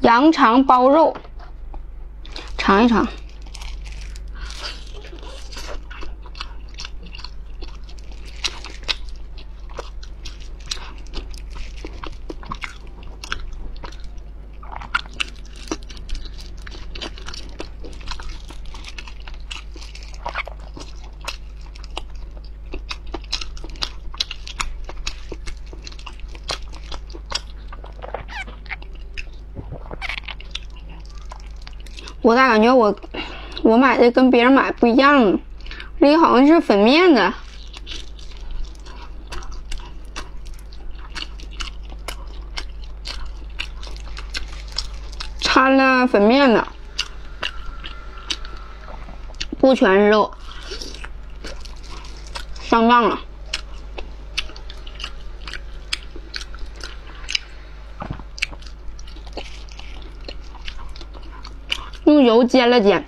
羊肠包肉，尝一尝。我咋感觉我我买的跟别人买不一样？这好像是粉面的，掺了粉面的，不全是肉，上当了。用油煎了煎。